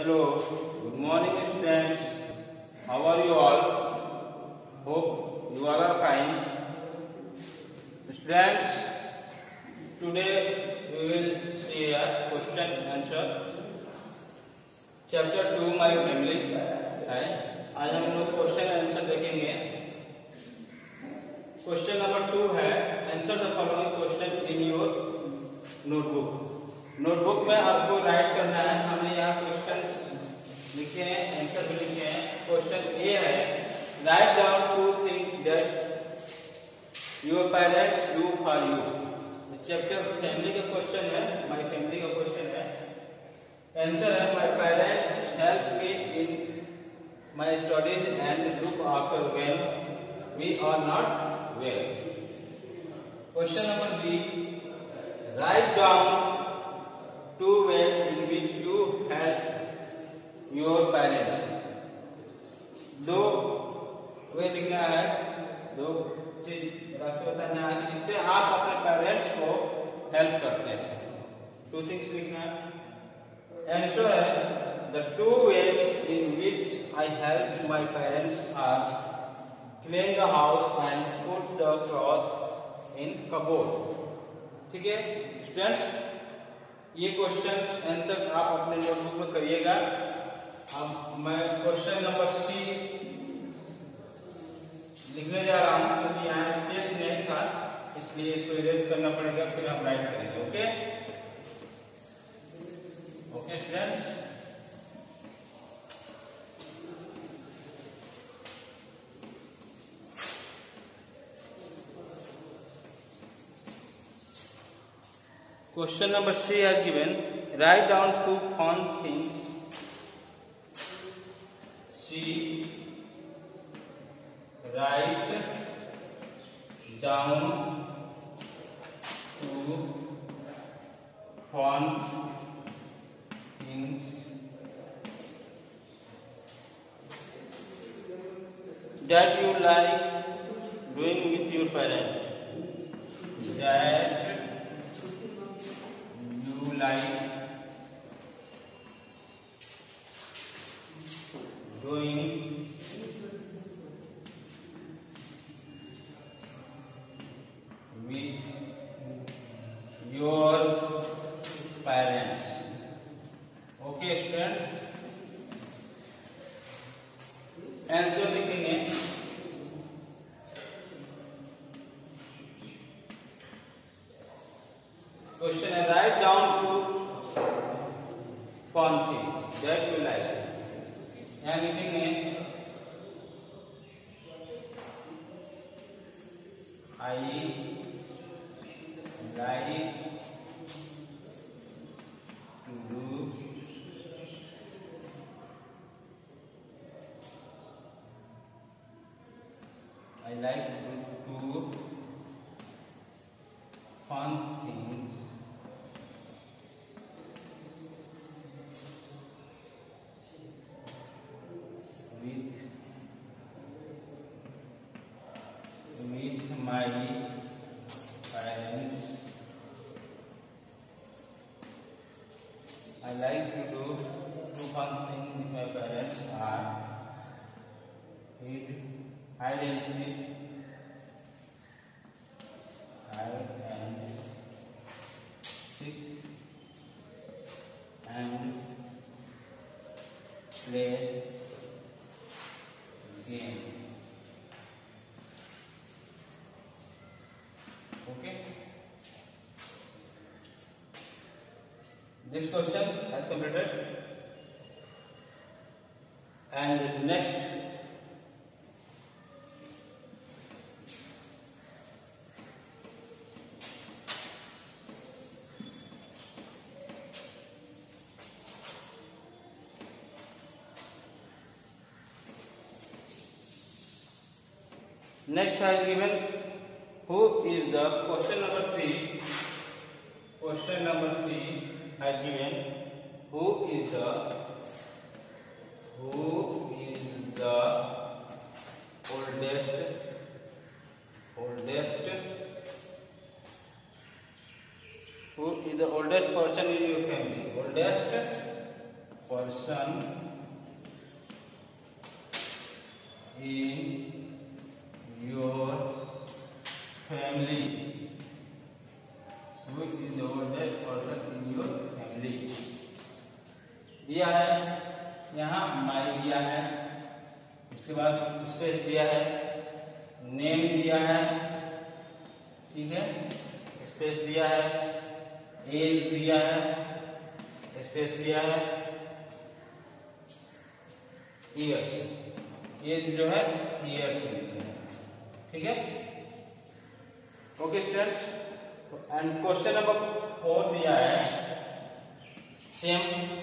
Hello, good morning students. How are you all? Hope you all are fine. Students, today we will see a question answer. Chapter two my family है आज हम लोग question answer देखेंगे question number two है answer the following question in your notebook notebook में आपको right करना है हमने यहाँ क्वेश्चन लिखे हैं आंसर भी लिखे हैं। क्वेश्चन ए है write down two things that your parents do for you chapter family का क्वेश्चन है माई फैमिली का क्वेश्चन है। आंसर है my parents help me in my studies and look after when we are not well question number B write down two ways in which you help your parents दो way लिखना है। दो, चीज़, रास्ते बताना है। जिससे आप अपने पेरेंट्स को हेल्प करते हैं। टू थिंग्स लिखना है। आंसर है the two ways in which I help my parents are clean the house and put the cloth in cupboard ठीक है? स्टूडेंट्स ये क्वेश्चंस आंसर आप अपने नोटबुक में करिएगा। अब मैं क्वेश्चन नंबर सी लिखने जा रहा हूँ, क्योंकि यहाँ स्पेस नहीं था, इसलिए इसको इरेज करना पड़ेगा, फिर हम राइट करेंगे okay okay student Question number C has given, write down two fun things. C write down two fun things that you like doing with your parent. That you like your parents. Okay, students? Answer लिखेंगे question है write down two fun things that you like यहाँ लिखेंगे like to do I like to do fun. I like to do two fun things with my parents are read hide and seek, hide and seek, and play game. This question has completed. And next Next has given who is the question number three. Question number three has given who is the who is the oldest oldest? Who is the oldest person in your family? Oldest person in your family. Who is the oldest person in your family दिया है। यहाँ माई दिया है। उसके बाद space दिया है। Name दिया है। ठीक है? स्पेस दिया है। एज दिया है। स्पेस दिया है। ईयर्स एज जो है ईयर्स ठीक है? Okay students and question number four दिया है। सेम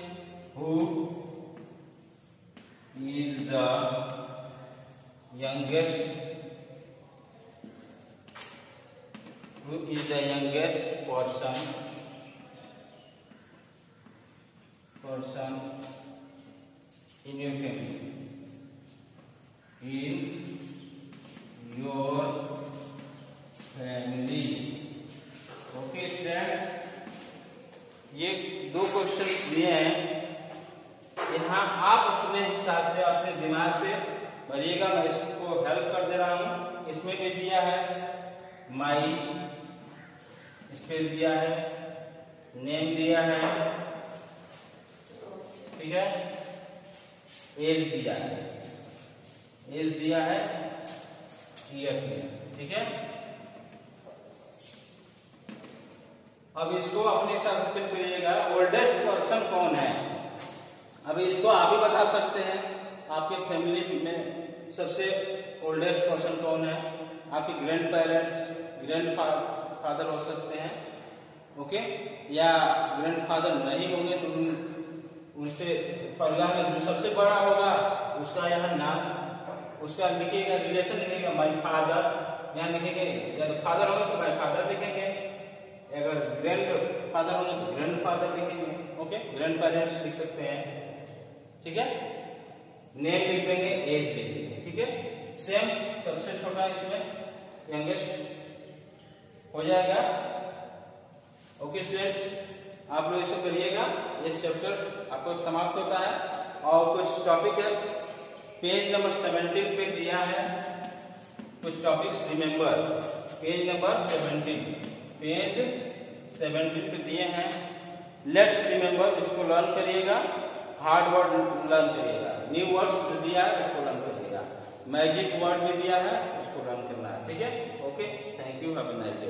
ये दो क्वेश्चन दिए हैं। यहाँ आप अपने हिसाब से, अपने दिमाग से भरिएगा। मैं इसको हेल्प कर दे रहा हूँ। इसमें भी दिया है माई स्पेस दिया है नेम दिया है। ठीक है? एज दिया है। एज दिया है ठीक है? अब इसको अपने हिसाब से फिल करिएगा ओल्डेस्ट पर्सन कौन है? अब इसको आप ही बता सकते हैं आपके फैमिली में सबसे ओल्डेस्ट पर्सन कौन है? आपके ग्रैंड पेरेंट्स ग्रैंड फादर हो सकते हैं ओके या ग्रैंड फादर नहीं होंगे तो उन, उनसे परिवार में जो सबसे बड़ा होगा उसका यहाँ नाम उसका लिखिएगा रिलेशन लिखेगा माई फादर यहाँ लिखेंगे या फादर होंगे तो माई फादर लिखेंगे। अगर ग्रैंड फादर होंगे तो ग्रैंड फादर लिखेंगे ओके ग्रैंड पेरेंट्स लिख सकते हैं। ठीक है? नेम लिख देंगे एज लिख देंगे। ठीक है? सेम सबसे छोटा इसमें यंगेस्ट हो जाएगा। ओके स्टूडेंट्स आप लोग इसको करिएगा। ये चैप्टर आपको समाप्त होता है। और कुछ टॉपिक है। पेज नंबर सेवेंटीन पे दिया है। कुछ topics remember page number seventeen page seventy पे दिए हैं। लेट्स रिमेम्बर इसको लर्न करिएगा। हार्ड वर्ड लर्न करिएगा। न्यू वर्ड्स दिया है, उसको लर्न करिएगा। मैजिक वर्ड भी दिया है, उसको लर्न करना है। ठीक है? Okay thank you have a nice day